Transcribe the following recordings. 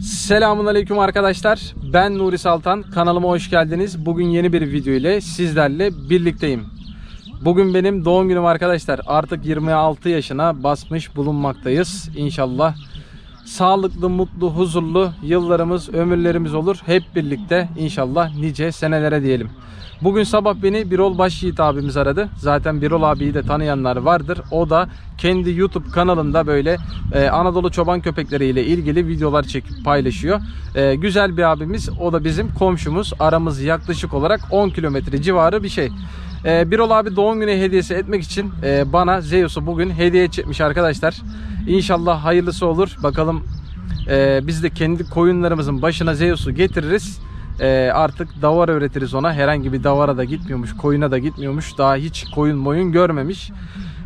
Selamun Aleyküm arkadaşlar. Ben Nuri Saltan. Kanalıma hoş geldiniz. Bugün yeni bir video ile sizlerle birlikteyim. Bugün benim doğum günüm arkadaşlar. Artık 26 yaşına basmış bulunmaktayız. İnşallah sağlıklı, mutlu, huzurlu yıllarımız, ömürlerimiz olur. Hep birlikte inşallah nice senelere diyelim. Bugün sabah beni Birol Başyiğit abimiz aradı. Zaten Birol abiyi de tanıyanlar vardır. O da kendi YouTube kanalında böyle e, Anadolu çoban köpekleri ile ilgili videolar çekip paylaşıyor. E, güzel bir abimiz. O da bizim komşumuz. Aramız yaklaşık olarak 10 kilometre civarı bir şey. E, Birol abi doğum günü hediyesi etmek için e, bana Zeus'u bugün hediye çekmiş arkadaşlar. İnşallah hayırlısı olur. Bakalım e, biz de kendi koyunlarımızın başına Zeus'u getiririz. Ee, artık davara öğretiriz ona. Herhangi bir davara da gitmiyormuş, koyuna da gitmiyormuş. Daha hiç koyun moyun görmemiş.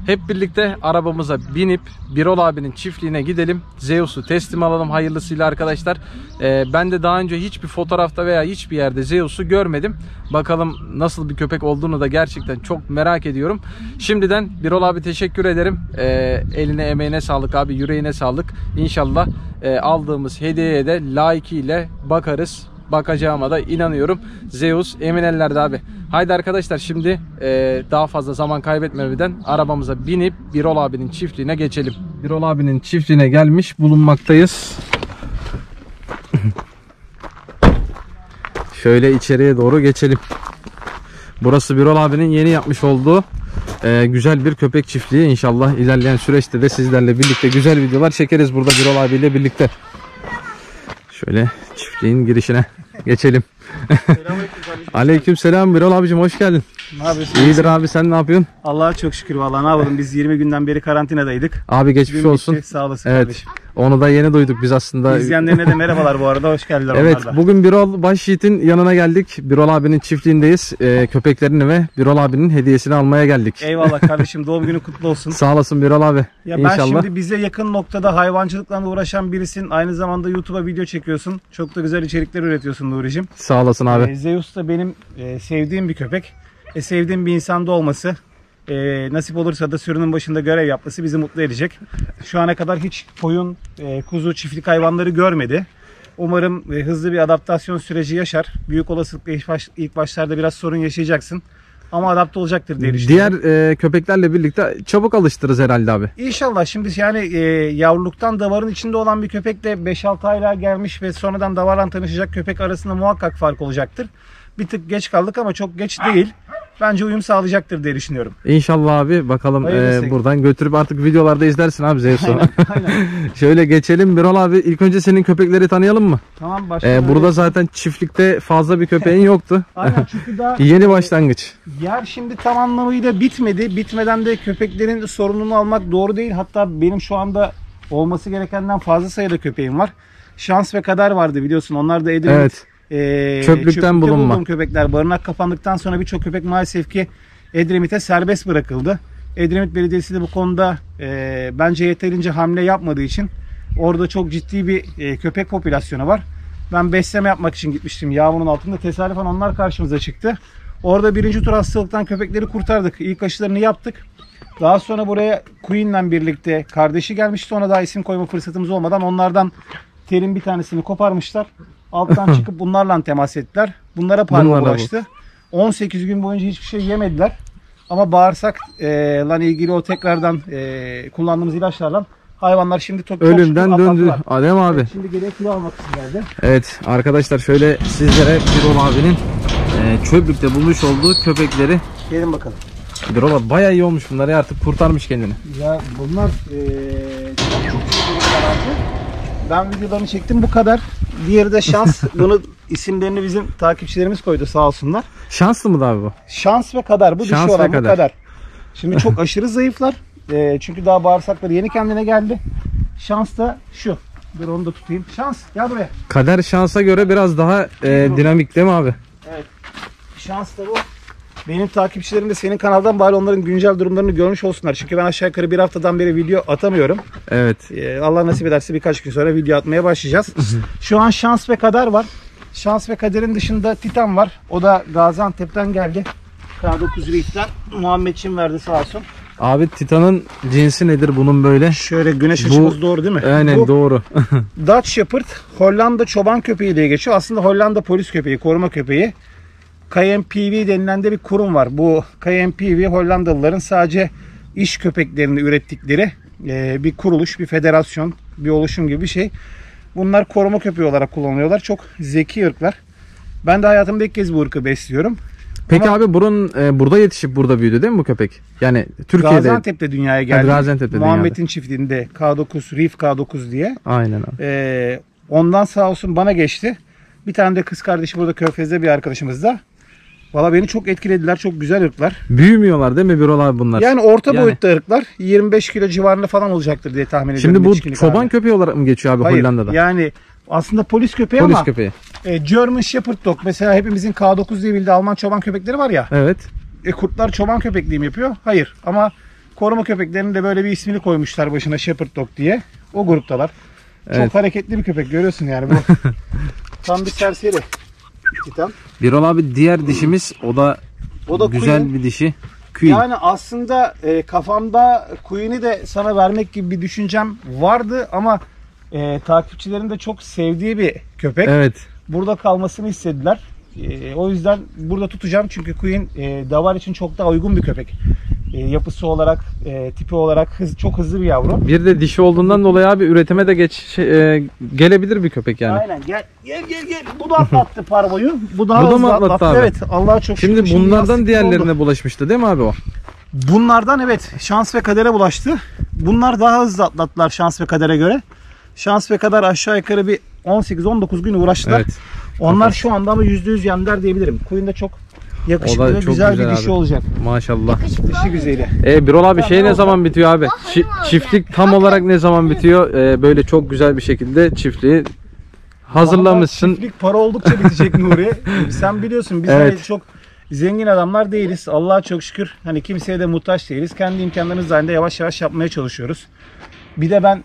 Hep birlikte arabamıza binip Birol abinin çiftliğine gidelim. Zeus'u teslim alalım hayırlısıyla arkadaşlar. Ee, ben de daha önce hiçbir fotoğrafta veya hiçbir yerde Zeus'u görmedim. Bakalım nasıl bir köpek olduğunu da gerçekten çok merak ediyorum. Şimdiden Birol abi teşekkür ederim. Ee, eline emeğine sağlık abi, yüreğine sağlık. İnşallah e, aldığımız hediyeye de layıkıyla bakarız bakacağıma da inanıyorum. Zeus emin ellerde abi. Haydi arkadaşlar şimdi e, daha fazla zaman kaybetmeden arabamıza binip Birol abinin çiftliğine geçelim. Birol abinin çiftliğine gelmiş bulunmaktayız. Şöyle içeriye doğru geçelim. Burası Birol abinin yeni yapmış olduğu e, güzel bir köpek çiftliği. İnşallah ilerleyen süreçte de sizlerle birlikte güzel videolar çekeriz burada Birol abiyle birlikte. Şöyle çiftliğin girişine geçelim. Aleyküm selam Birol abicim hoş geldin. Ne yapıyorsun? İyidir abi sen ne yapıyorsun? Allah'a çok şükür vallahi ne yapalım biz 20 günden beri karantinadaydık. Abi geçmiş Gün olsun. bitti, Sağ olasın Evet. kardeşim. Onu da yeni duyduk biz aslında. İzleyenlerine de merhabalar bu arada hoş geldiler Evet onlar da. bugün Birol Başyiğit'in yanına geldik. Birol abinin çiftliğindeyiz. Ee, köpeklerini ve Birol abinin hediyesini almaya geldik. Eyvallah kardeşim doğum günü kutlu olsun. Sağ olasın Birol abi. Ya ben İnşallah. şimdi bize yakın noktada hayvancılıkla uğraşan birisin. Aynı zamanda YouTube'a video çekiyorsun. Çok da güzel içerikler üretiyorsun Nuri'cim. Sağ olasın abi. Ee, Zeus da benim e, sevdiğim bir köpek. E, sevdiğim bir insanda olması. e, nasip olursa da sürünün başında görev yapması bizi mutlu edecek. Şu ana kadar hiç koyun, e, kuzu, çiftlik hayvanları görmedi. Umarım e, hızlı bir adaptasyon süreci yaşar. Büyük olasılıkla ilk, baş- ilk başlarda biraz sorun yaşayacaksın. Ama adapte olacaktır diye düşünüyorum. Diğer e, köpeklerle birlikte çabuk alıştırırız herhalde abi. İnşallah şimdi yani e, yavruluktan davarın içinde olan bir köpekle 5-6 aylığa gelmiş ve sonradan davarla tanışacak köpek arasında muhakkak fark olacaktır. Bir tık geç kaldık ama çok geç değil. Bence uyum sağlayacaktır diye düşünüyorum. İnşallah abi bakalım Hayırlısı. e, buradan götürüp artık videolarda izlersin abi Zeus'u. Aynen, aynen. Şöyle geçelim Birol abi ilk önce senin köpekleri tanıyalım mı? Tamam başla. E, burada zaten çiftlikte fazla bir köpeğin yoktu. Aynen çünkü daha Yeni başlangıç. yer şimdi tam anlamıyla bitmedi. Bitmeden de köpeklerin sorumluluğunu almak doğru değil. Hatta benim şu anda olması gerekenden fazla sayıda köpeğim var. Şans ve kader vardı biliyorsun. Onlar da Edremit Evet. E, Çöplükten bulunma. köpekler. Barınak kapandıktan sonra birçok köpek maalesef ki Edremit'e serbest bırakıldı. Edremit Belediyesi de bu konuda e, bence yeterince hamle yapmadığı için orada çok ciddi bir e, köpek popülasyonu var. Ben besleme yapmak için gitmiştim yağmurun altında. Tesadüfen onlar karşımıza çıktı. Orada birinci tur hastalıktan köpekleri kurtardık. İlk aşılarını yaptık. Daha sonra buraya Queen'le birlikte kardeşi gelmişti. Ona daha isim koyma fırsatımız olmadan onlardan terin bir tanesini koparmışlar. Alttan çıkıp bunlarla temas ettiler. Bunlara parma Bunlarla bu. bulaştı. 18 gün boyunca hiçbir şey yemediler. Ama bağırsak e, lan ilgili o tekrardan e, kullandığımız ilaçlarla hayvanlar şimdi çok, çok Ölümden döndü. Adem abi. Şimdi geriye kilo almak için geldi. Evet arkadaşlar şöyle sizlere Birol abinin e, çöplükte bulmuş olduğu köpekleri. Gelin bakalım. Birol abi bayağı iyi olmuş bunlar ya artık kurtarmış kendini. Ya bunlar eee çok çok iyi bir karardı. Ben videolarını çektim bu kadar. Diğeri de şans. Bunu isimlerini bizim takipçilerimiz koydu sağ olsunlar. Şanslı mı abi bu? Şans ve kadar. Bu Şans dişi ve olan bu kader. kadar. Şimdi çok aşırı zayıflar. Eee, çünkü daha bağırsakları yeni kendine geldi. Şans da şu. Dur onu da tutayım. Şans gel buraya. Kader şansa göre biraz daha e, dinamik değil mi abi? Şans da bu. Benim takipçilerim de senin kanaldan bari onların güncel durumlarını görmüş olsunlar. Çünkü ben aşağı yukarı bir haftadan beri video atamıyorum. Evet. Ee, Allah nasip ederse birkaç gün sonra video atmaya başlayacağız. Şu an şans ve kader var. Şans ve kaderin dışında Titan var. O da Gaziantep'ten geldi. K9 Reef'ten. Muhammedçim verdi sağ olsun. Abi Titan'ın cinsi nedir bunun böyle? Şöyle güneş Bu- açımız doğru değil mi? Aynen Bu doğru. Dutch Shepherd Hollanda çoban köpeği diye geçiyor. Aslında Hollanda polis köpeği, koruma köpeği. KMPV denilen de bir kurum var. Bu KMPV Hollandalıların sadece iş köpeklerini ürettikleri e, bir kuruluş, bir federasyon, bir oluşum gibi bir şey. Bunlar koruma köpeği olarak kullanılıyorlar. Çok zeki ırklar. Ben de hayatımda ilk kez bu ırkı besliyorum. Peki Ama- abi bunun e, burada yetişip burada büyüdü değil mi bu köpek? Yani Türkiye'de. Gaziantep'te dünyaya geldi. Gaziantep'te Muhammed'in çiftliğinde K9, Reef K9 diye. Aynen abi. Ee, ondan sağ olsun bana geçti. Bir tane de kız kardeşi burada Körfez'de bir arkadaşımız da. Valla beni çok etkilediler. Çok güzel ırklar. Büyümüyorlar değil mi Birol abi bunlar? Yani orta Yani- boyutta ırklar. 25 kilo civarında falan olacaktır diye tahmin ediyorum. Şimdi bu çoban hali. köpeği olarak mı geçiyor abi Hayır, Hollanda'da? Yani aslında polis köpeği Polis ama köpeği. e, German Shepherd Dog. Mesela hepimizin K9 diye bildiği Alman çoban köpekleri var ya. Evet. E, kurtlar çoban köpekliği mi yapıyor? Hayır. Ama koruma köpeklerinin de böyle bir ismini koymuşlar başına Shepherd Dog diye. O gruptalar. Evet. Çok hareketli bir köpek görüyorsun yani bu. Tam bir serseri. Titan. Birol abi diğer dişimiz o da, O da güzel Queen. bir dişi. Queen. Yani aslında e, kafamda Queen'i de sana vermek gibi bir düşüncem vardı ama e, takipçilerin de çok sevdiği bir köpek. Evet. Burada kalmasını istediler. E, o yüzden burada tutacağım çünkü Queen e, davar için çok daha uygun bir köpek. E, yapısı olarak, e, tipi olarak hız, çok hızlı bir yavru. Bir de dişi olduğundan dolayı abi üretime de geç şey, e, gelebilir bir köpek yani. Aynen gel gel gel gel. Bu da atlattı parvoyu. Bu daha Bu da hızlı mı atlattı abi? Evet Allah'a çok şükür. Şimdi bunlardan sıkıntı diğerlerine oldu. bulaşmıştı değil mi abi o? Bunlardan evet şans ve kadere bulaştı. Bunlar daha hızlı atlattılar şans ve kadere göre. Şans ve kader aşağı yukarı bir 18-19 gün uğraştılar. Evet. Onlar şu anda ama %100 yendiler diyebilirim. De çok yakışıklı ve çok güzel, güzel bir dişi abi. olacak. Maşallah. Dişi güzeli. E Birol abi şey ne zaman bitiyor abi? Çi- çiftlik tam olarak ne zaman bitiyor? E, böyle çok güzel bir şekilde çiftliği hazırlamışsın. Vallahi Çiftlik para oldukça bitecek Nuri. Sen biliyorsun biz Evet. hani çok zengin adamlar değiliz. Allah'a çok şükür hani kimseye de muhtaç değiliz. Kendi imkanlarımız dahilinde yavaş yavaş yapmaya çalışıyoruz. Bir de ben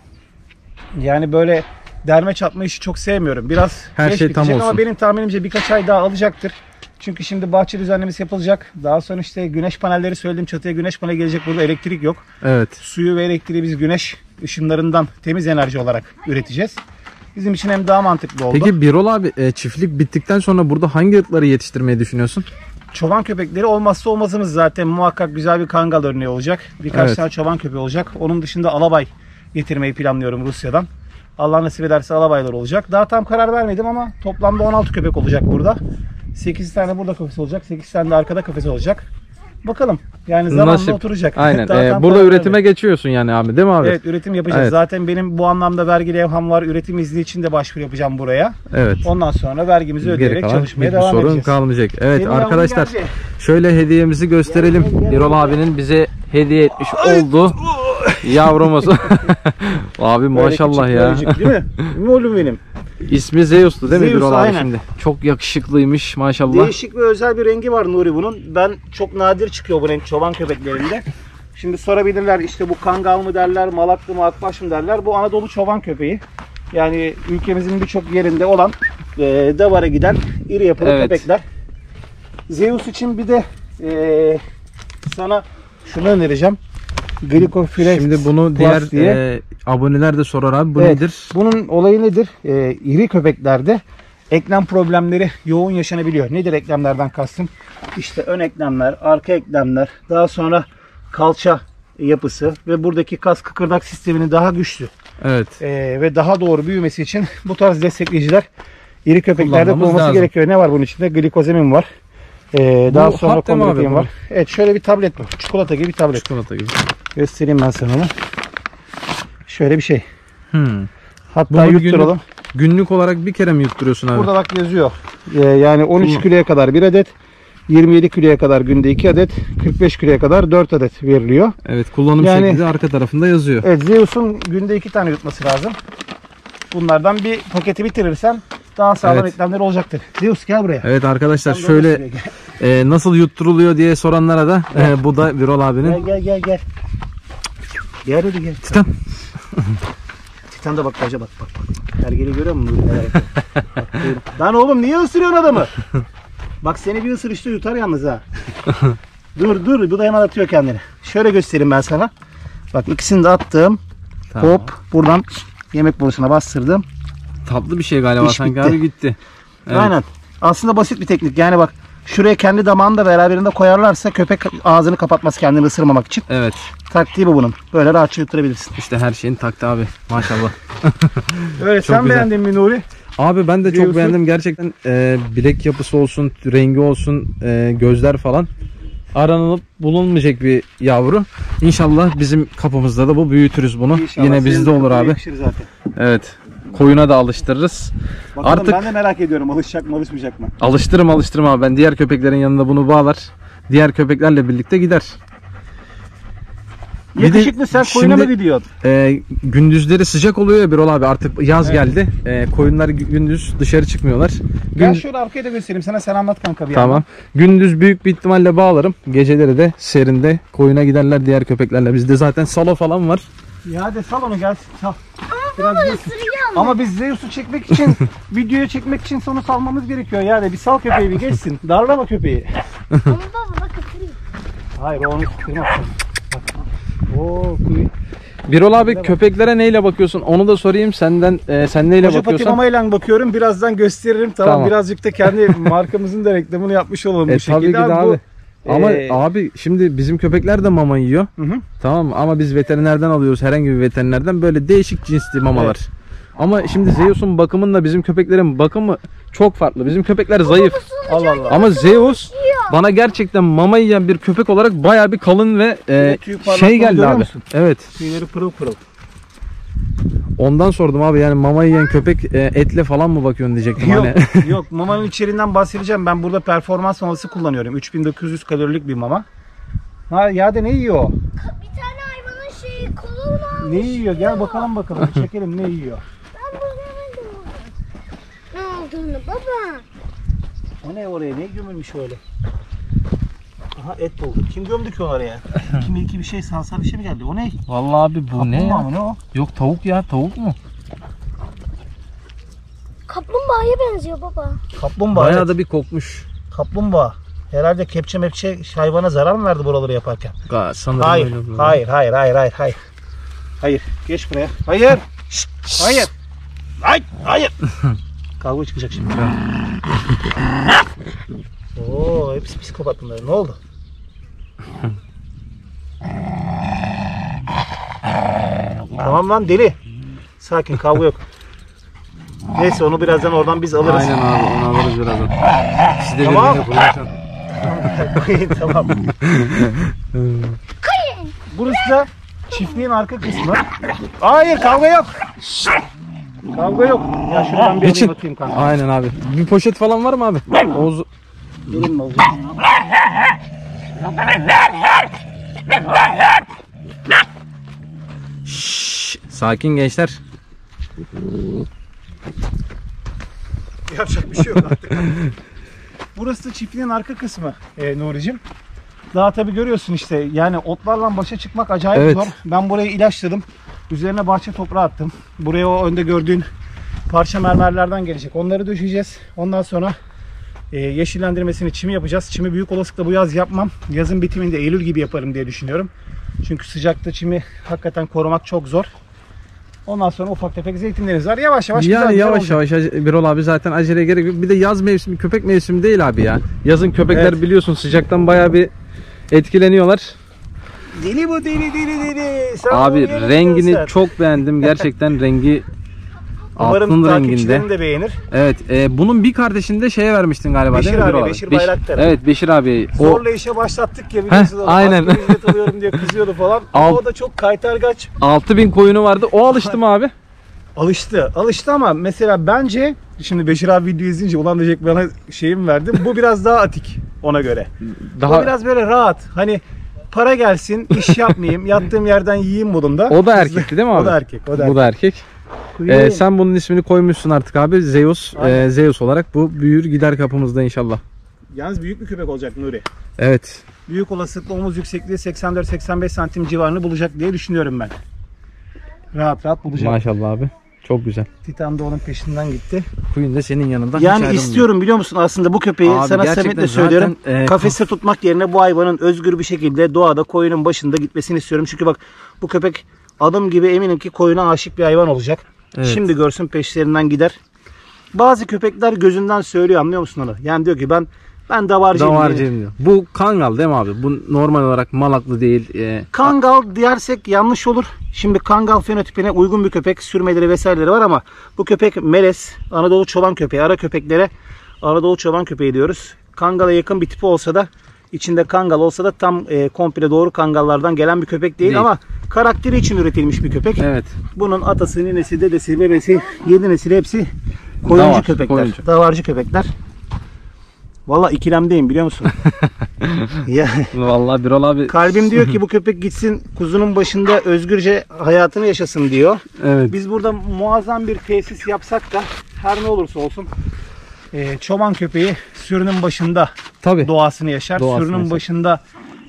yani böyle derme çatma işi çok sevmiyorum. Biraz Her geç şey tam bitecek olsun. Ama benim tahminimce birkaç ay daha alacaktır. Çünkü şimdi bahçe düzenlemesi yapılacak. Daha sonra işte güneş panelleri söyledim. Çatıya güneş paneli gelecek. Burada elektrik yok. Evet. Suyu ve elektriği biz güneş ışınlarından temiz enerji olarak üreteceğiz. Bizim için hem daha mantıklı oldu. Peki Birol abi e, çiftlik bittikten sonra burada hangi ırkları yetiştirmeyi düşünüyorsun? Çoban köpekleri olmazsa olmazımız zaten muhakkak güzel bir kangal örneği olacak. Birkaç Evet. tane çoban köpeği olacak. Onun dışında alabay getirmeyi planlıyorum Rusya'dan. Allah nasip ederse alabaylar olacak. Daha tam karar vermedim ama toplamda 16 köpek olacak burada. 8 tane burada kafesi olacak. 8 tane de arkada kafesi olacak. Bakalım. Yani zamanla Nasip. oturacak. Aynen. Daha E, tam burada karar üretime vermedim. geçiyorsun yani abi değil mi abi? Evet üretim yapacağız. Evet. Zaten benim bu anlamda vergi levham var. Üretim izni için de başvuru yapacağım buraya. Evet. Ondan sonra vergimizi Geri ödeyerek kalan çalışmaya hiçbir devam sorun edeceğiz. kalmayacak. Evet Senin arkadaşlar geldi. şöyle hediyemizi gösterelim. Birol abinin bize hediye etmiş olduğu yavrumuz. abi Böyle maşallah küçük, ya. böylecik, değil mi? Değil mi oğlum benim? İsmi Zeus'tu değil mi Zeus, Birol abi aynen. şimdi? Çok yakışıklıymış maşallah. Değişik ve özel bir rengi var Nuri bunun. Ben çok nadir çıkıyor bu renk çoban köpeklerinde. Şimdi sorabilirler işte bu kangal mı derler, malaklı mı, akbaş mı derler. Bu Anadolu çoban köpeği. Yani ülkemizin birçok yerinde olan e, davara giden iri yapılı Evet. köpekler. Zeus için bir de e, sana şunu önereceğim. Glycophyrex Şimdi bunu diğer diye. e, aboneler de sorar abi bu Evet, nedir? Bunun olayı nedir? Ee, iri köpeklerde eklem problemleri yoğun yaşanabiliyor. Nedir eklemlerden kastım? İşte ön eklemler, arka eklemler, daha sonra kalça yapısı ve buradaki kas kıkırdak sisteminin daha güçlü Evet. ee, ve daha doğru büyümesi için bu tarz destekleyiciler iri köpeklerde lazım. gerekiyor. Ne var bunun içinde? Glikozemin var. Ee, daha sonra abi bu? var. Evet şöyle bir tablet bu. Çikolata gibi bir tablet. Çikolata gibi. Göstereyim ben sana onu. Şöyle bir şey. Hmm. Hatta Bunu günlük- yutturalım. Günlük olarak bir kere mi yutturuyorsun abi? Burada bak yazıyor. Ee, yani 13 Tamam. kiloya kadar 1 adet, 27 kiloya kadar günde 2 adet, 45 kiloya kadar 4 adet veriliyor. Evet kullanım Yani- şekli de arka tarafında yazıyor. Evet Zeus'un günde 2 tane yutması lazım. Bunlardan bir paketi bitirirsen daha sağlam Evet. eklemleri olacaktır. Zeus gel buraya. Evet arkadaşlar Sen şöyle e, nasıl yutturuluyor diye soranlara da e, bu da Birol abinin. Gel gel gel gel. Gel hadi gel. Titan. Titan da bak baca bak bak bak. Pergeli görüyor musun? Bak. Lan oğlum niye ısırıyorsun adamı? Bak seni bir ısırışta yutar yalnız ha. Dur dur bu da hemen atıyor kendini. Şöyle göstereyim ben sana. Bak ikisini de attım. Tamam. Hop buradan yemek borusuna bastırdım. Tatlı bir şey galiba İş sanki bitti. abi gitti. Evet. Aynen. Aslında basit bir teknik. Yani bak şuraya kendi damağını da beraberinde koyarlarsa köpek ağzını kapatmaz kendini ısırmamak için. Evet. Taktiği bu bunun. Böyle rahatça yutturabilirsin. İşte her şeyin taktı abi. Maşallah. Evet Çok sen güzel. beğendin mi Nuri? Abi ben de çok Diyorsun. beğendim. Gerçekten e, bilek yapısı olsun, rengi olsun, e, gözler falan aranılıp bulunmayacak bir yavru. İnşallah bizim kapımızda da bu büyütürüz bunu. İnşallah. Yine bizde olur abi. Zaten. Evet. Koyuna da alıştırırız. Bakalım Artık ben de merak ediyorum alışacak mı alışmayacak mı? alıştırım alıştırım abi. Ben diğer köpeklerin yanında bunu bağlar. Diğer köpeklerle birlikte gider. Yakışıklı sen koyuna mı gidiyorsun? E, gündüzleri sıcak oluyor ya Birol abi artık yaz geldi. E, koyunlar gü- gündüz dışarı çıkmıyorlar. Gel Gün- şöyle arkaya da göstereyim sana sen anlat kanka bir Tamam. Gündüz büyük bir ihtimalle bağlarım. Geceleri de serinde koyuna giderler diğer köpeklerle. Bizde zaten salo falan var. Ya hadi sal onu gel. Sal. Biraz gelsin. Ama biz Zeus'u çekmek için, videoya çekmek için sonu salmamız gerekiyor. Yani bir sal köpeği bir geçsin. Darlama köpeği. Ama baba bak ısırıyor. Hayır o onu kırmaz. Bak. Oo kuyu. Birol abi köpeklere neyle bakıyorsun? Onu da sorayım. Senden e, sen neyle Koca pati bakıyorsan? mamayla bakıyorum. Birazdan gösteririm. Tamam, Tamam. birazcık da kendi markamızın da reklamını yapmış olalım E, bu şekilde. tabii ki de Ama bu- abi. Ama Ee, abi şimdi bizim köpekler de mama yiyor. Hı hı. Tamam mı? Ama biz veterinerden alıyoruz herhangi bir veterinerden böyle değişik cinsli mamalar. Ama şimdi Zeus'un bakımında bizim köpeklerin bakımı çok farklı. Bizim köpekler zayıf. Allah Allah. Ama Zeus bana gerçekten mama yiyen bir köpek olarak baya bir kalın ve e, şey geldi abi. musun? Evet. Tüyleri pırıl pırıl. Ondan sordum abi yani mama yiyen köpek e, etle falan mı bakıyorsun diyecektim Yok, hani. yok mamanın içeriğinden bahsedeceğim. Ben burada performans maması kullanıyorum. 3900 kalorilik bir mama. Ha ya da ne yiyor? Bir tane hayvanın şeyi kolunu Ne yiyor? Gel bakalım bakalım. Çekelim ne yiyor? Ben bulamadım onu. Ne olduğunu baba. O ne oraya? Ne gömülmüş öyle? Aha et bulduk. Kim gömdü ki onu oraya? Kim iki bir şey salsa bir şey mi geldi? O ne? Vallahi abi bu Kaplumbağa mı ne o? Yok tavuk ya tavuk mu? Kaplumbağaya benziyor baba. Kaplumbağa. Bayağı evet. da bir kokmuş. Kaplumbağa. Herhalde kepçe mepçe hayvana zarar mı verdi buraları yaparken? Ga- Sanırım Hayır, öyle oluyor. hayır, hayır, hayır, hayır, hayır. Hayır, geç buraya. Hayır. Hayır. Hayır, hayır. Kavga çıkacak şimdi. Oo, hepsi psikopat bunlar. Ne oldu? tamam lan deli. Sakin, kavga yok. Neyse onu birazdan oradan biz alırız. Aynen abi onu alırız birazdan. Siz de Tamam. tamam. Burası da çiftliğin arka kısmı. Hayır kavga yok. Kavga yok. Ya şuradan bir Geçin. alayım atayım kanka. Aynen abi. Bir poşet falan var mı abi? Oğuz Olacak? Şşş, sakin gençler. Yapacak bir şey yok artık. Burası da çiftliğin arka kısmı e, Nuri'cim. Daha tabi görüyorsun işte yani otlarla başa çıkmak acayip Evet. zor. Ben burayı ilaçladım. Üzerine bahçe toprağı attım. Buraya o önde gördüğün parça mermerlerden gelecek. Onları döşeyeceğiz. Ondan sonra e, yeşillendirmesini çimi yapacağız. Çimi büyük olasılıkla bu yaz yapmam. Yazın bitiminde Eylül gibi yaparım diye düşünüyorum. Çünkü sıcakta çimi hakikaten korumak çok zor. Ondan sonra ufak tefek zeytinlerimiz var. Yavaş yavaş güzel yani güzel yavaş olacak. yavaş Birol abi zaten aceleye gerek yok. Bir de yaz mevsimi köpek mevsimi değil abi ya. Yazın köpekler Evet. biliyorsun sıcaktan bayağı bir etkileniyorlar. Deli bu deli deli deli. Sen Abi rengini çok beğendim. Gerçekten rengi Umarım altın takipçilerin renginde. de beğenir. Evet, e, bunun bir kardeşini de şeye vermiştin galiba Beşir değil mi abi, Birol Beşir Beş- Bayraktar. Evet, Beşir abi. O Zorla işe başlattık ya biliyorsunuz. Heh, aynen. ücret alıyorum diye kızıyordu falan. Ama Al. o da çok kaytargaç. 6000 koyunu vardı. O alıştı mı abi? Alıştı. Alıştı ama mesela bence şimdi Beşir abi video izleyince ulan diyecek bana şeyim verdim. Bu biraz daha atik ona göre. Daha O biraz böyle rahat. Hani para gelsin, iş yapmayayım, yattığım yerden yiyeyim modunda. o da erkekti değil mi abi? O da erkek. O da Bu da erkek. Kuyu- Ee, sen bunun ismini koymuşsun artık abi. Zeus. Aynen. Ee, Zeus olarak bu büyür gider kapımızda inşallah. Yalnız büyük bir köpek olacak Nuri. Evet. Büyük olasılıkla omuz yüksekliği 84-85 santim civarını bulacak diye düşünüyorum ben. Rahat rahat bulacak. Maşallah abi. Çok güzel. Titan da onun peşinden gitti. Queen de senin yanında. hiç Yani istiyorum biliyor musun aslında bu köpeği Abi sana samimiyetle söylüyorum. e, kafeste tutmak yerine bu hayvanın özgür bir şekilde doğada koyunun başında gitmesini istiyorum. Çünkü bak bu köpek adım gibi eminim ki koyuna aşık bir hayvan olacak. Evet. Şimdi görsün peşlerinden gider. Bazı köpekler gözünden söylüyor anlıyor musun onu? Yani diyor ki ben ben davarcıyım. Davarcıyım diyor. Bu kangal değil mi abi? Bu normal olarak malaklı değil. E, Kangal dersek yanlış olur. Şimdi kangal fenotipine uygun bir köpek sürmeleri vesaireleri var ama bu köpek melez, Anadolu çoban köpeği, ara köpeklere Anadolu çoban köpeği diyoruz. Kangala yakın bir tipi olsa da içinde kangal olsa da tam e, komple doğru kangallardan gelen bir köpek değil, Değil. ama karakteri için üretilmiş bir köpek. evet. Bunun atası, ninesi, dedesi, bebesi, yedi nesil hepsi koyuncu Davar, köpekler. koyuncu. Davarcı köpekler. Valla ikilemdeyim biliyor musun? ya, Vallahi Birol abi. Kalbim diyor ki bu köpek gitsin kuzunun başında özgürce hayatını yaşasın diyor. Evet. Biz burada muazzam bir tesis yapsak da her ne olursa olsun e, çoban köpeği sürünün başında Tabii. doğasını yaşar. Doğasını sürünün yaşar. başında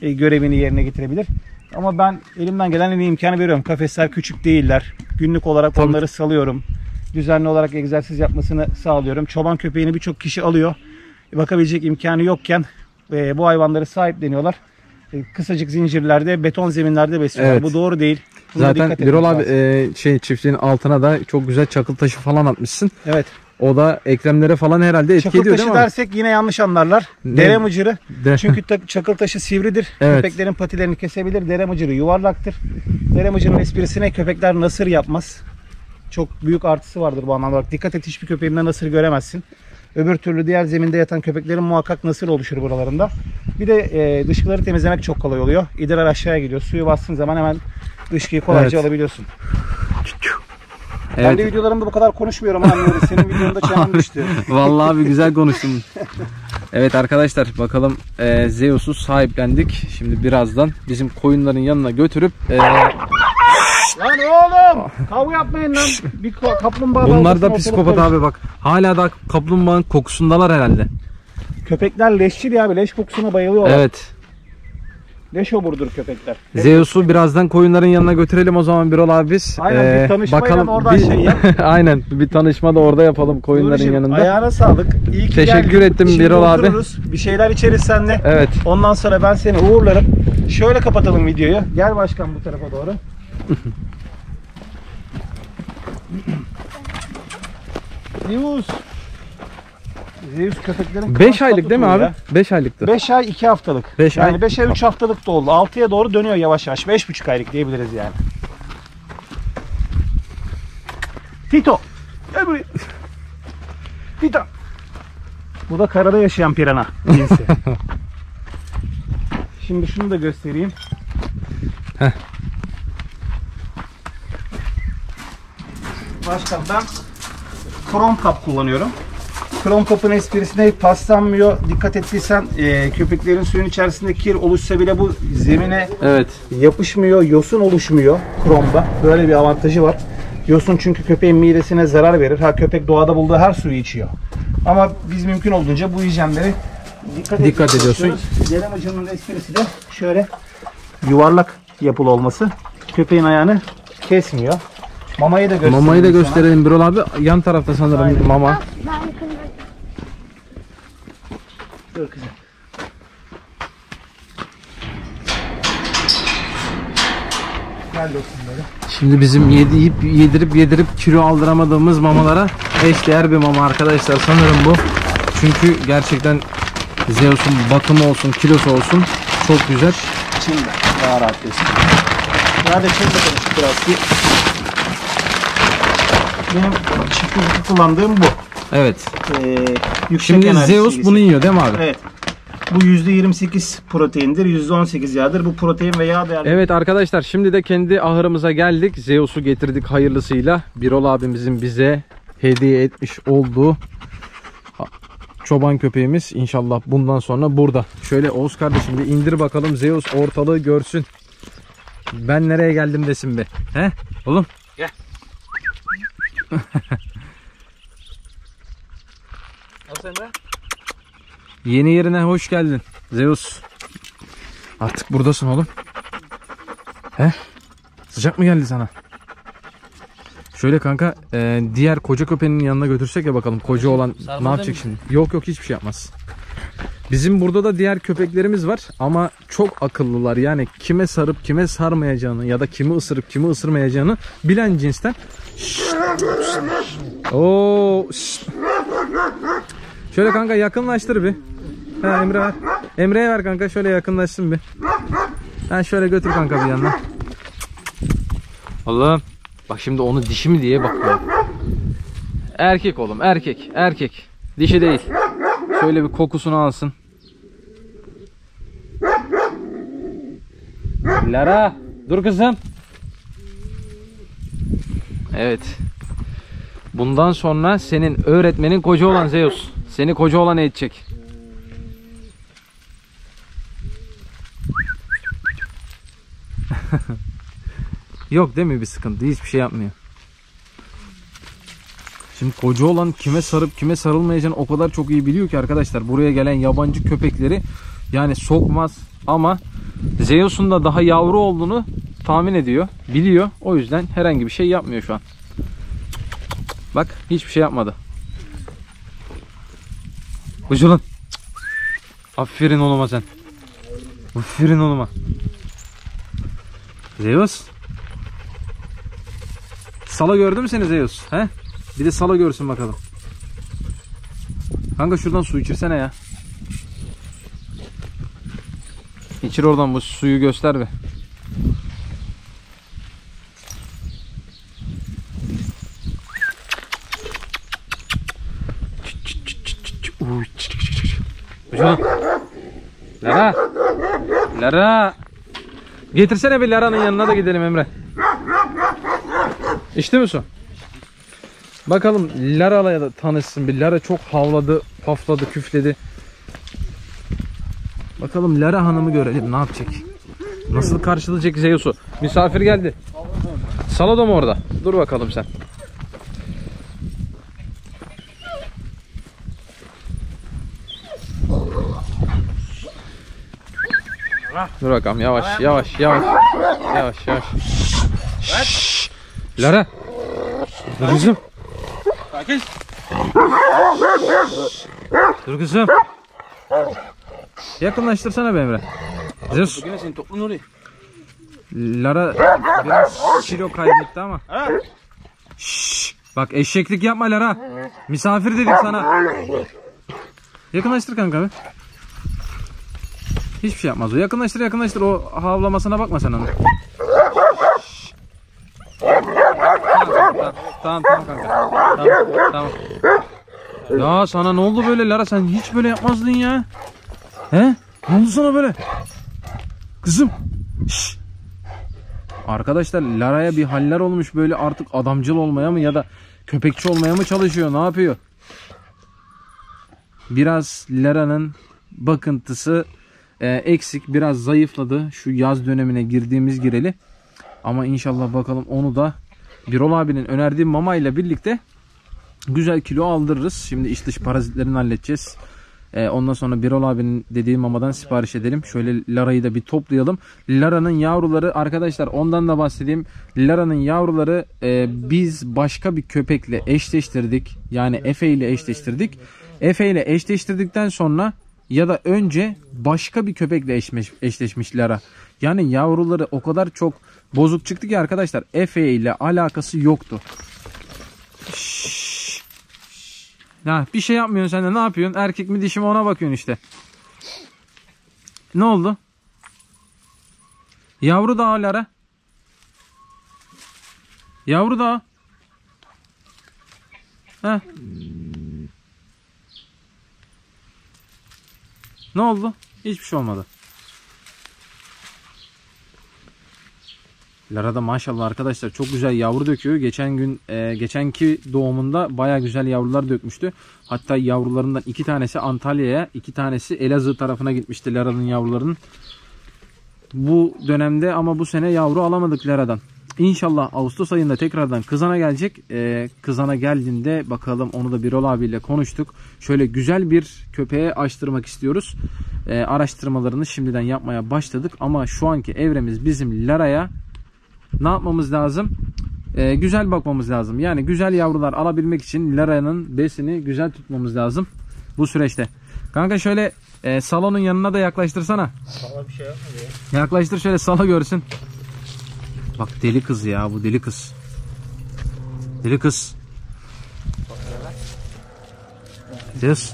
e, görevini yerine getirebilir. Ama ben elimden gelen en iyi imkanı veriyorum. Kafesler küçük değiller. Günlük olarak Tabii. onları salıyorum. Düzenli olarak egzersiz yapmasını sağlıyorum. Çoban köpeğini birçok kişi alıyor. Bakabilecek imkanı yokken e, bu hayvanları sahipleniyorlar. E, kısacık zincirlerde, beton zeminlerde besliyorlar. Evet. Bu doğru değil. Buna Zaten Birol abi lazım. e, şey çiftliğin altına da çok güzel çakıl taşı falan atmışsın. Evet. O da ekremlere falan herhalde etki Çakıl ediyor değil mi? abi? dersek yine yanlış anlarlar. Ne? Dere mıcırı. De- Çünkü ta- çakıl taşı sivridir. Evet. Köpeklerin patilerini kesebilir. Dere mıcırı yuvarlaktır. Dere mıcırının esprisine köpekler nasır yapmaz. Çok büyük artısı vardır bu anlamda. Bak, dikkat et hiçbir köpeğimde nasır göremezsin. Öbür türlü diğer zeminde yatan köpeklerin muhakkak nasır oluşur buralarında. Bir de e, dışkıları temizlemek çok kolay oluyor. İdrar aşağıya gidiyor. Suyu bastığın zaman hemen dışkıyı kolayca Evet. alabiliyorsun. Evet. videolarımda bu kadar konuşmuyorum anlıyoruz. Senin videonda çenem düştü. Vallahi abi güzel konuştun. Evet arkadaşlar bakalım e, Zeus'u sahiplendik. Şimdi birazdan bizim koyunların yanına götürüp e, Lan oğlum! Kavga yapmayın lan. Bir ka- kaplumbağa bunlar da psikopat abi bak. Hala da kaplumbağanın kokusundalar herhalde. Köpekler leşçil ya abi. Leş kokusuna bayılıyorlar. Evet. Leş oburdur köpekler. Zeus'u birazdan koyunların yanına götürelim o zaman Birol abi biz. Aynen, bir tanışmayla oradan bir- şey yap. Aynen bir tanışma da orada yapalım koyunların Nuri'cim, yanında. Ayağına sağlık. İyi ki Teşekkür geldin. ettim Şimdi Birol abi. Bir şeyler içeriz seninle. Evet. Ondan sonra ben seni uğurlarım. Şöyle kapatalım videoyu. Gel başkan bu tarafa doğru. Zeus. Zeus köpeklerin 5 kafası aylık değil mi abi? ya. 5 aylıktı. 5 ay 2 haftalık. Beş yani ay. 5 ay 3 haftalık da oldu. 6'ya doğru dönüyor yavaş yavaş. 5,5 aylık diyebiliriz yani. Tito. Gel buraya. Tito. Bu da karada yaşayan pirana cinsi. Şimdi şunu da göstereyim. Heh. Başka ben krom kap kullanıyorum. Krom kapın esprisine paslanmıyor. Dikkat ettiysen e, köpeklerin suyun içerisinde kir oluşsa bile bu zemine Evet. yapışmıyor, yosun oluşmuyor kromda. Böyle bir avantajı var. Yosun çünkü köpeğin midesine zarar verir. Ha köpek doğada bulduğu her suyu içiyor. Ama biz mümkün olduğunca bu hijyenleri dikkat, Dikkat ediyorsun. Dere macunun esprisi de şöyle yuvarlak yapılı olması. Köpeğin ayağını kesmiyor. Mamayı da gösterelim. Mamayı da gösterelim Birol abi. Yan tarafta sanırım Aynen. mama. Dur kızım. Gel dostum böyle. Şimdi bizim yediyip yedirip yedirip kilo aldıramadığımız mamalara eşdeğer bir mama arkadaşlar sanırım bu. Çünkü gerçekten Zeus'un bakımı olsun, kilosu olsun çok güzel. Çin'de daha rahat geçsin. Nerede Çin'de konuştuk biraz ki. Benim çiftlikte kullandığım bu. Evet. Ee, yüksek Şimdi enerji Zeus seviyesi. bunu yiyor değil mi abi? Evet. Bu %28 proteindir, %18 yağdır. Bu protein ve yağ değerleri. Evet arkadaşlar şimdi de kendi ahırımıza geldik. Zeus'u getirdik hayırlısıyla. Birol abimizin bize hediye etmiş olduğu çoban köpeğimiz inşallah bundan sonra burada. Şöyle Oğuz kardeşim bir indir bakalım Zeus ortalığı görsün. Ben nereye geldim desin be. He? Oğlum. Gel. Yeni yerine hoş geldin Zeus. Artık buradasın oğlum. He? Sıcak mı geldi sana? Şöyle kanka e, diğer koca köpeğinin yanına götürsek ya bakalım koca olan ne yapacak şimdi? Yok yok hiçbir şey yapmaz. Bizim burada da diğer köpeklerimiz var ama çok akıllılar. Yani kime sarıp kime sarmayacağını ya da kimi ısırıp kimi ısırmayacağını bilen cinsten. Oo. Şöyle kanka yakınlaştır bir. Ha Emre ver. Emre'ye ver kanka şöyle yakınlaşsın bir. Ha şöyle götür kanka bir yanına. Allah'ım. Bak şimdi onu dişi mi diye bakıyor. Erkek oğlum erkek erkek. Dişi değil. Şöyle bir kokusunu alsın. Lara dur kızım. Evet. Bundan sonra senin öğretmenin koca olan Zeus. Seni koca olan eğitecek. Yok değil mi bir sıkıntı? Hiçbir şey yapmıyor. Şimdi koca olan kime sarıp kime sarılmayacağını o kadar çok iyi biliyor ki arkadaşlar. Buraya gelen yabancı köpekleri yani sokmaz ama Zeus'un da daha yavru olduğunu tahmin ediyor. Biliyor. O yüzden herhangi bir şey yapmıyor şu an. Bak hiçbir şey yapmadı. Uculun. Aferin oğluma sen. Aferin oğluma. Zeus. Sala gördü mü seni Zeus? He? Bir de sala görsün bakalım. Kanka şuradan su içirsene ya. İçir oradan bu suyu göster be. Hocam. Lara. Lara. Getirsene bir Lara'nın yanına da gidelim Emre. İçti mi su? Bakalım Lara'la da tanışsın bir. Lara çok havladı, pafladı, küfledi. Bakalım Lara Hanım'ı görelim ne yapacak. Nasıl karşılayacak Zeus'u? Misafir geldi. Salado mu orada? Dur bakalım sen. Dur bakalım yavaş yavaş yavaş. Yavaş yavaş. Şşş. Lara. Dur kızım. Sakin. Dur kızım. Yakınlaştırsana be Emre. Zeus. Bugün senin topluluğun oraya. Lara biraz kilo kaybetti ama. Şşş. Bak eşeklik yapma Lara. Misafir dedik sana. Yakınlaştır kanka be. Hiçbir şey yapmaz o. Yakınlaştır yakınlaştır. O havlamasına bakma sen onun. Tamam, tamam, kanka. Tamam, tamam. Ya sana ne oldu böyle Lara? Sen hiç böyle yapmazdın ya. He? Ne oldu sana böyle? Kızım. Şşş. Arkadaşlar Lara'ya bir haller olmuş böyle artık adamcıl olmaya mı ya da köpekçi olmaya mı çalışıyor? Ne yapıyor? Biraz Lara'nın bakıntısı e, eksik. Biraz zayıfladı. Şu yaz dönemine girdiğimiz gireli. Ama inşallah bakalım onu da Birol abinin önerdiği mama ile birlikte güzel kilo aldırırız. Şimdi iç dış parazitlerini halledeceğiz. Ee, ondan sonra Birol abinin dediği mamadan sipariş edelim. Şöyle Lara'yı da bir toplayalım. Lara'nın yavruları arkadaşlar ondan da bahsedeyim. Lara'nın yavruları e, biz başka bir köpekle eşleştirdik. Yani Efe ile eşleştirdik. Efe ile eşleştirdikten sonra ya da önce başka bir köpekle eşleş, eşleşmiş Lara. Yani yavruları o kadar çok bozuk çıktı ki arkadaşlar Efe ile alakası yoktu. Şşş. Ya bir şey yapmıyorsun sen de ne yapıyorsun? Erkek mi dişi mi ona bakıyorsun işte. Ne oldu? Yavru da Lara. Yavru da. Heh. Ne oldu? Hiçbir şey olmadı. Lara da maşallah arkadaşlar çok güzel yavru döküyor. Geçen gün e, geçenki doğumunda baya güzel yavrular dökmüştü. Hatta yavrularından iki tanesi Antalya'ya, iki tanesi Elazığ tarafına gitmişti Lara'nın yavrularının. Bu dönemde ama bu sene yavru alamadık Lara'dan. İnşallah Ağustos ayında tekrardan kızana gelecek. Ee, kızana geldiğinde bakalım onu da Birol abiyle konuştuk. Şöyle güzel bir köpeğe açtırmak istiyoruz. Ee, araştırmalarını şimdiden yapmaya başladık. Ama şu anki evremiz bizim Lara'ya ne yapmamız lazım? e, güzel bakmamız lazım. Yani güzel yavrular alabilmek için Lara'nın besini güzel tutmamız lazım bu süreçte. Kanka şöyle e, salonun yanına da yaklaştırsana. Valla bir şey yapmadı Yaklaştır şöyle sala görsün. Bak deli kız ya bu deli kız. Deli kız. Zeus.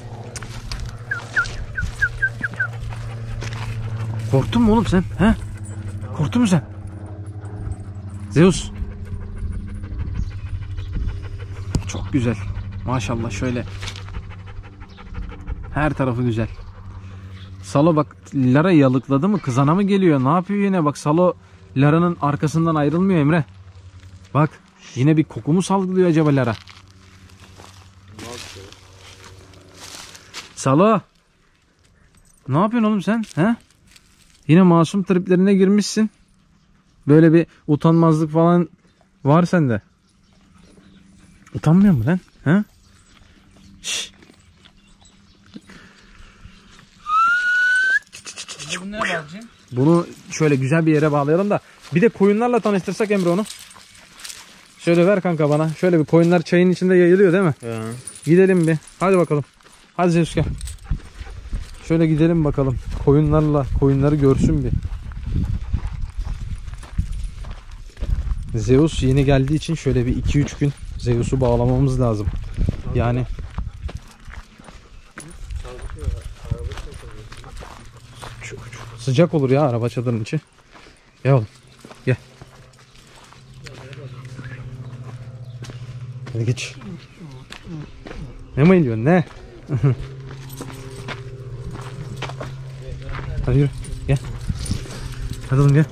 Korktun mu oğlum sen? He? Korktun mu sen? Zeus. Çok güzel. Maşallah şöyle. Her tarafı güzel. Salo bak Lara yalıkladı mı? Kızana mı geliyor? Ne yapıyor yine? Bak Salo Lara'nın arkasından ayrılmıyor Emre. Bak yine bir koku mu salgılıyor acaba Lara? Salo. Ne yapıyorsun oğlum sen? He? Yine masum triplerine girmişsin. Böyle bir utanmazlık falan var sende. Utanmıyor mu lan? He? Şşş. Ne bağlayacağım? Bunu şöyle güzel bir yere bağlayalım da bir de koyunlarla tanıştırsak Emre onu. Şöyle ver kanka bana. Şöyle bir koyunlar çayın içinde yayılıyor değil mi? He. Gidelim bir. Hadi bakalım. Hadi Zeus gel. Şöyle gidelim bakalım. Koyunlarla koyunları görsün bir. Zeus yeni geldiği için şöyle bir 2-3 gün Zeus'u bağlamamız lazım. Yani çok, çok sıcak olur ya araba çadırın içi. Gel oğlum. Gel. Hadi geç. Ne mayılıyorsun ne? Hadi yürü. Gel. Hadi oğlum gel.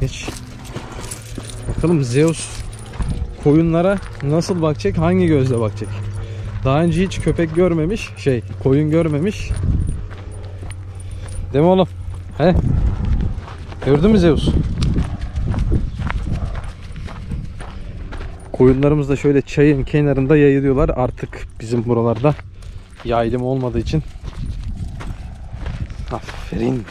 Geç. Bakalım Zeus koyunlara nasıl bakacak? Hangi gözle bakacak? Daha önce hiç köpek görmemiş. Şey koyun görmemiş. Değil mi oğlum? He? Gördün mü Zeus? Koyunlarımız da şöyle çayın kenarında yayılıyorlar. Artık bizim buralarda yaylım olmadığı için. Aferin.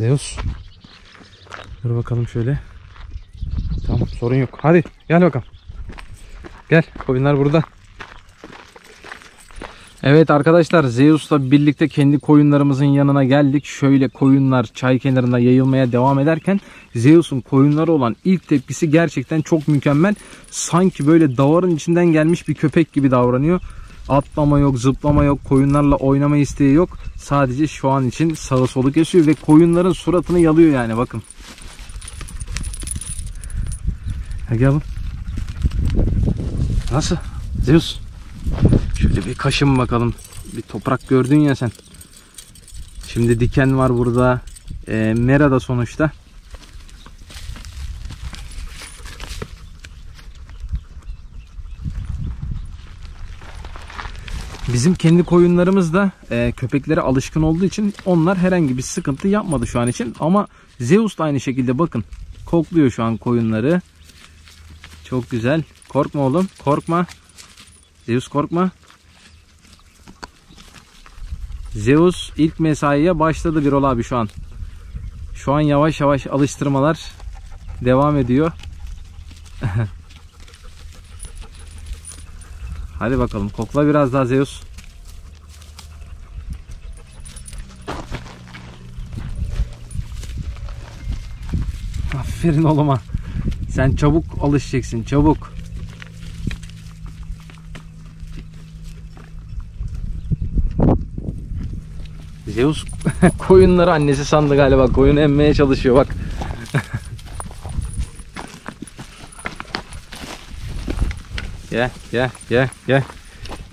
Zeus. Dur bakalım şöyle. Tamam sorun yok. Hadi gel bakalım. Gel koyunlar burada. Evet arkadaşlar Zeus'la birlikte kendi koyunlarımızın yanına geldik. Şöyle koyunlar çay kenarında yayılmaya devam ederken Zeus'un koyunları olan ilk tepkisi gerçekten çok mükemmel. Sanki böyle davarın içinden gelmiş bir köpek gibi davranıyor. Atlama yok, zıplama yok, koyunlarla oynama isteği yok. Sadece şu an için sağı solu kesiyor ve koyunların suratını yalıyor yani bakın. Hadi gel oğlum. Nasıl? Zeus. Şöyle bir kaşın bakalım. Bir toprak gördün ya sen. Şimdi diken var burada. E, mera da sonuçta. Bizim kendi koyunlarımız da e, köpeklere alışkın olduğu için onlar herhangi bir sıkıntı yapmadı şu an için. Ama Zeus da aynı şekilde bakın. Kokluyor şu an koyunları. Çok güzel. Korkma oğlum. Korkma. Zeus korkma. Zeus ilk mesaiye başladı Birol abi şu an. Şu an yavaş yavaş alıştırmalar devam ediyor. Hadi bakalım kokla biraz daha Zeus. Aferin oğluma. Sen çabuk alışacaksın çabuk. Zeus koyunları annesi sandı galiba. Koyun emmeye çalışıyor bak. gel gel gel gel.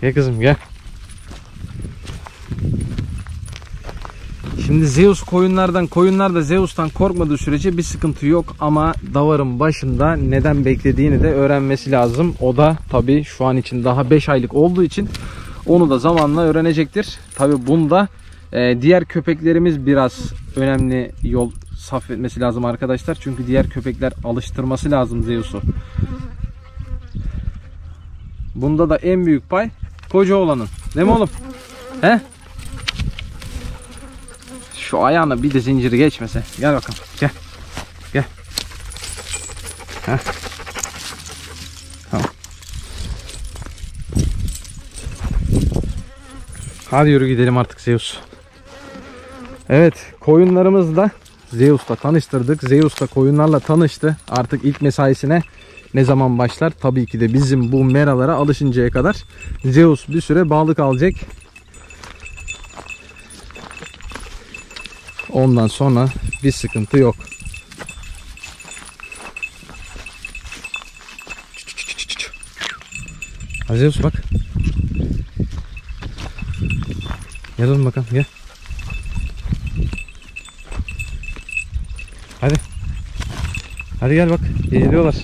Gel kızım gel. Şimdi Zeus koyunlardan, koyunlar da Zeus'tan korkmadığı sürece bir sıkıntı yok ama davarın başında neden beklediğini de öğrenmesi lazım. O da tabii şu an için daha 5 aylık olduğu için onu da zamanla öğrenecektir. Tabii bunda e, diğer köpeklerimiz biraz önemli yol saf etmesi lazım arkadaşlar. Çünkü diğer köpekler alıştırması lazım Zeus'u. Bunda da en büyük pay koca olanın. Değil mi oğlum? He? Şu ayağına bir de zinciri geçmese. Gel bakalım. Gel. Gel. Heh. Tamam. Hadi yürü gidelim artık Zeus. Evet koyunlarımızla Zeus'la tanıştırdık. Zeus da koyunlarla tanıştı. Artık ilk mesaisine ne zaman başlar? Tabii ki de bizim bu meralara alışıncaya kadar Zeus bir süre bağlı kalacak. Ondan sonra bir sıkıntı yok. Zeus bak. Gel oğlum bakalım gel. Hadi. Hadi gel bak. Geliyorlar.